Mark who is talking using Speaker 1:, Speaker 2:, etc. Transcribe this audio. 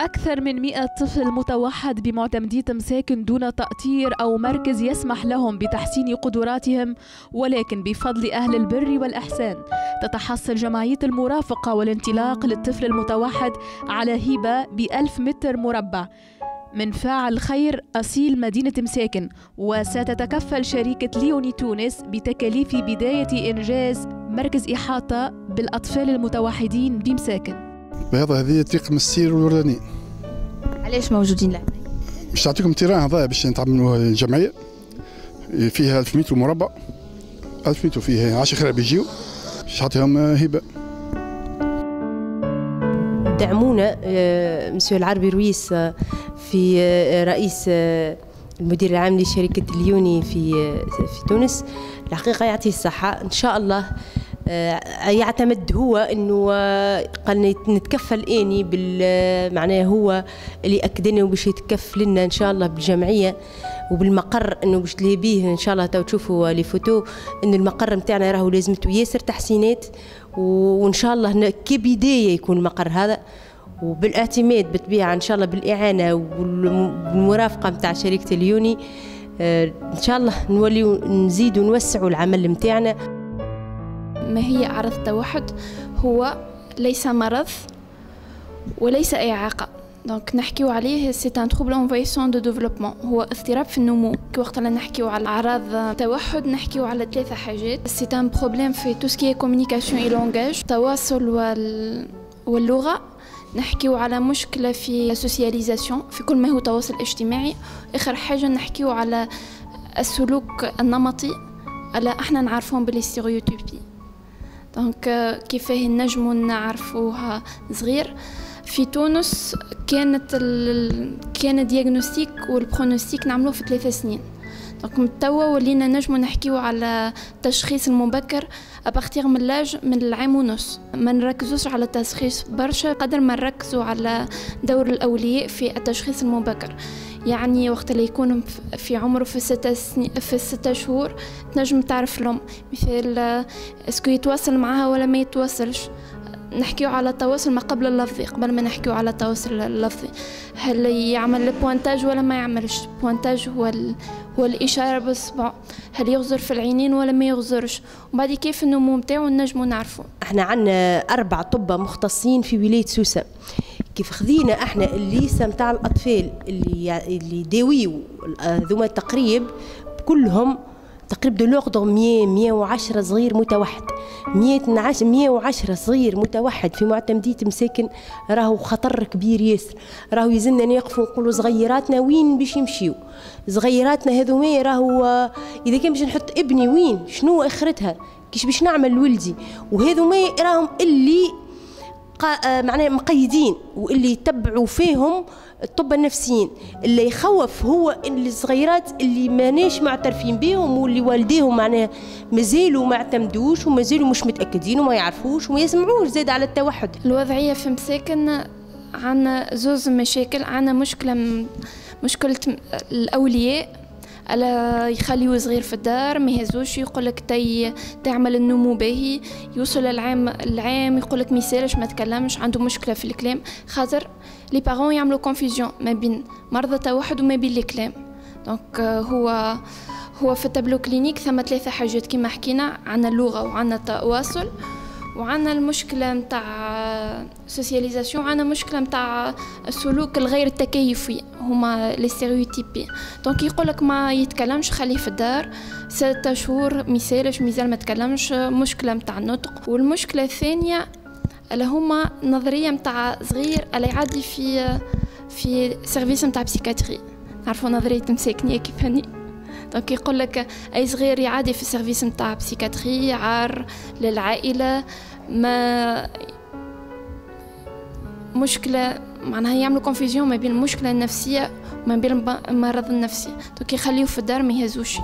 Speaker 1: أكثر من 100 طفل متوحد بمعتمدية مساكن دون تأطير أو مركز يسمح لهم بتحسين قدراتهم ولكن بفضل أهل البر والإحسان تتحصل جمعية المرافقة والانطلاق للطفل المتوحد على هبة بألف متر مربع. من فاعل خير أصيل مدينة مساكن. وستتكفل شركة ليوني تونس بتكاليف بداية إنجاز مركز إحاطة بالأطفال المتوحدين بمساكن.
Speaker 2: بهذا هذه طريق السير والورداني
Speaker 3: علاش موجودين لهنا؟
Speaker 2: باش تعطيكم تيران هذا باش نتعملوا الجمعية. فيها 1000 متر مربع. 1000 متر فيه 10 خراب يجيو. باش تعطيهم هبة.
Speaker 4: دعمونا آه، مسيو العربي رويس آه، في آه، رئيس المدير العام لشركة اليوني في في تونس. الحقيقة يعطيه الصحة. إن شاء الله يعتمد هو إنه آه، قال نتكفل اني بال آه، معناه هو اللي اكد لنا باش يتكفل لنا إن شاء الله بالجمعية وبالمقر إنه باش تلهي بيه إن شاء الله تو تشوفوا les photos ان المقر نتاعنا راهو لازمته ياسر تحسينات وإن شاء الله كبداية يكون المقر هذا وبالاعتماد بالطبيعة إن شاء الله بالإعانة والمرافقة نتاع شركة اليوني إن شاء الله نولي نزيد ونوسعوا العمل نتاعنا
Speaker 5: ما هي أعراض التوحد هو ليس مرض وليس إعاقة. donc نحكيو عليه c'est un trouble envahissant du développement هو اضطراب في النمو. كي وقت اللي نحكيو على اعراض التوحد نحكيو على ثلاثة حاجات. c'est un problème في tout ce qui communication et langage التواصل وال... واللغة. نحكيو على مشكلة في ال socialisation في كل ما هو تواصل اجتماعي. آخر حاجة نحكيو على السلوك النمطي. على إحنا نعرفهم بال stéréotypies donc كيفاه نجمو نعرفوها صغير. في تونس كانت ال... كان ال diagnostic وال pronostic نعملوه في ثلاثة سنين. donc من توا ولينا نجمو نحكيو على التشخيص المبكر à partir من l'âge من العام ونص. ما نركزوش على التشخيص برشا قدر ما نركزوا على دور الأولياء في التشخيص المبكر. يعني وقت اللي يكون في عمره في ستة سني في ستة شهور تنجم تعرف الأم. مثال est-ce que يتواصل معها ولا ما يتواصلش. نحكيو على التواصل ما قبل اللفظي قبل ما نحكيو على التواصل اللفظي. هل يعمل ال pointage ولا ما يعملش؟ ال pointage هو ال... هو الإشارة بالصبع. هل يغزر في العينين ولا ما يغزرش؟ وبعد كيف النمو نتاعو نجمو نعرفو.
Speaker 4: إحنا عندنا أربع طبة مختصين في ولاية سوسة. كيف خذينا إحنا الليسه نتاع الأطفال اللي اللي داويو ذوما التقريب كلهم تقريب دو لوغدور 100 110 صغير متوحد. 110 110 صغير متوحد في معتمدية مساكن راهو خطر كبير ياسر. راهو يزلنا نقفوا نقولوا صغيراتنا وين باش يمشيو؟ صغيراتنا هذوما راهو إذا كان باش نحط ابني وين؟ شنو أخرتها؟ كيش باش نعمل ولدي؟ وهذوما راهم اللي آه، معناها مقيدين واللي يتبعوا فيهم الطب النفسيين. اللي يخوف هو الصغيرات اللي ماناش معترفين بهم واللي والديهم معناها مازالوا ما اعتمدوش ومازالوا مش متأكدين وما يعرفوش وما يسمعوش زاد على التوحد.
Speaker 5: الوضعية في مساكن عندنا زوز مشاكل عندنا مشكلة مشكلة الأولياء. ألا يخليو صغير في الدار ما يهزوش يقولك تي تعمل النمو باهي يوصل العام العام يقولك ميسالش ما تكلمش عنده مشكلة في الكلام. خاطر les parents يعملوا confusion ما بين مرضى توحد وما بين الكلام donc هو هو في ال tableau clinique ثم ثلاثة حاجات كما حكينا عنا اللغة وعنا التواصل. وعنا المشكلة نتاع socialisation عنا مشكلة نتاع السلوك الغير التكيفي هما les stéréotypies. دونك يقولك ما يتكلمش خليه في الدار ستة شهور مثالش مازال ما تكلمش مشكلة نتاع النطق. والمشكلة الثانية اللي هما نظرية نتاع صغير اللي يعدي في في سيرفيس نتاع بسيكاتري نعرفوا نظرية مساكنية كيف هني دونك يقول لك أي صغير يعادي في السيرفيس نتاع بسيكاتري عار للعائلة ما مشكلة معناها يعملوا confusion ما بين المشكلة النفسية وما بين المرض النفسي. donc يخليوه في الدار ما يهزوش.